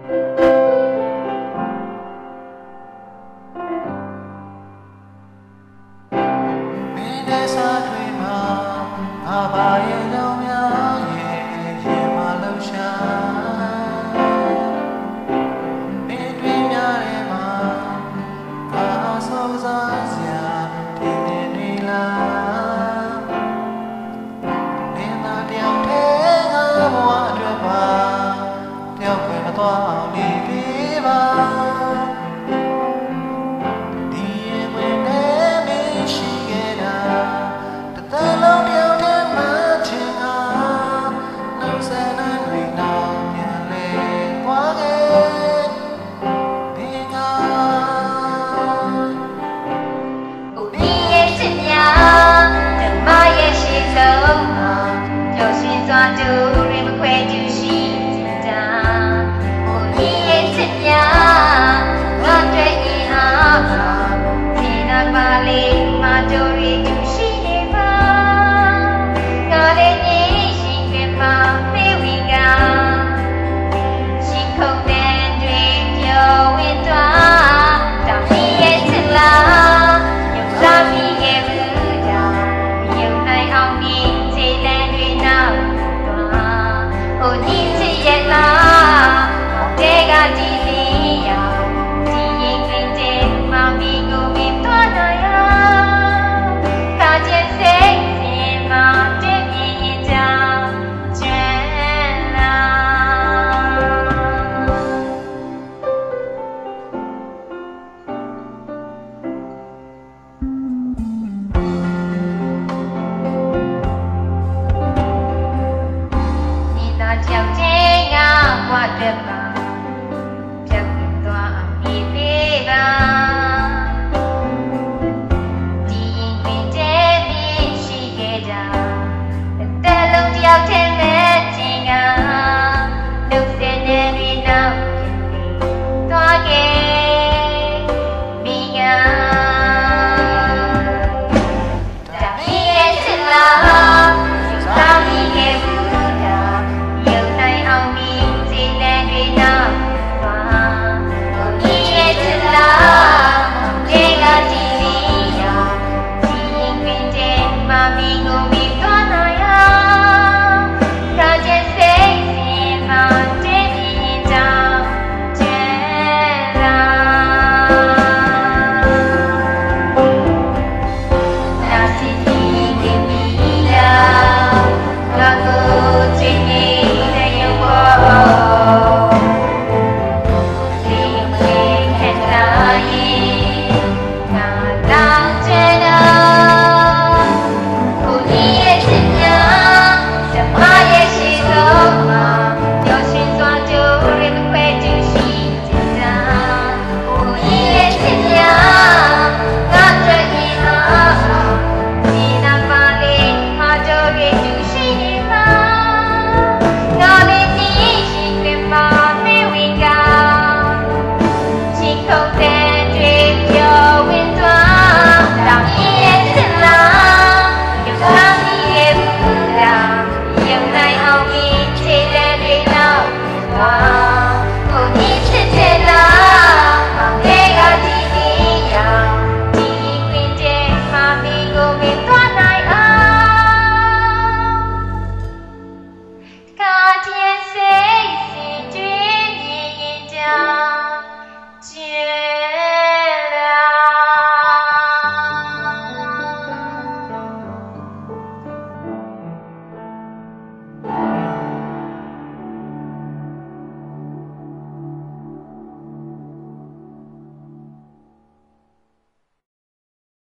Minnesota, Papa, Be bye. သက်သာဖြတ်သွားအမိသေးတာဒီရင်တွင်တည်းရှိခဲ့တာအသက်လုံးတစ်ယောက်တည်း